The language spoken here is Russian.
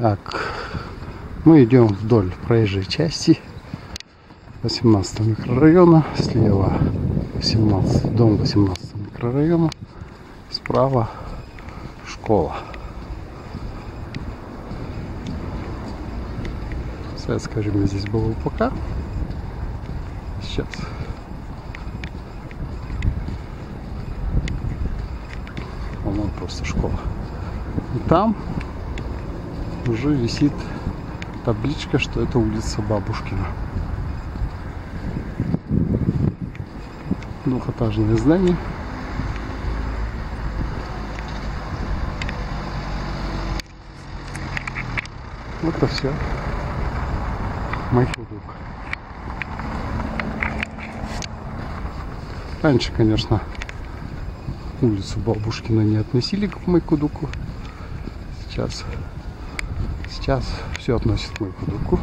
Так, мы идем вдоль проезжей части 18 микрорайона. Слева 18, дом 18 микрорайона. Справа школа. Советское время здесь было УПК. Сейчас по-моему, просто школа. И там уже висит табличка, что это улица Бабушкина. Двухэтажное здание. Вот это все. Майхудук. Раньше, конечно, улицу Бабушкина не относили к Майкудуку. Сейчас, сейчас все относят к Майкудуку.